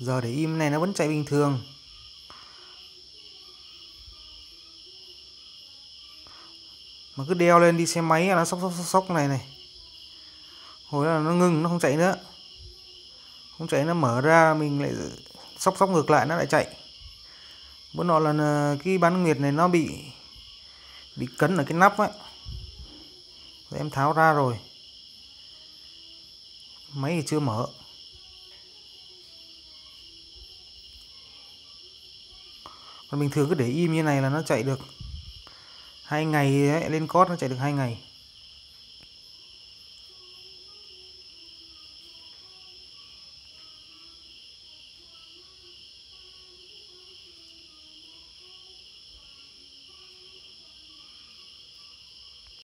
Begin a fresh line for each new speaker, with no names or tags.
giờ để im này nó vẫn chạy bình thường. Mà cứ đeo lên đi xe máy là nó sóc sóc sóc, sóc này này. Hồi là nó ngừng nó không chạy nữa. Không chạy nó mở ra mình lại sóc sóc ngược lại nó lại chạy. Bữa nọ là cái bán nguyệt này nó bị bị cấn ở cái nắp ấy Rồi em tháo ra rồi. Máy thì chưa mở. Còn bình thường cứ để im như này là nó chạy được hai ngày ấy, lên cót nó chạy được hai ngày.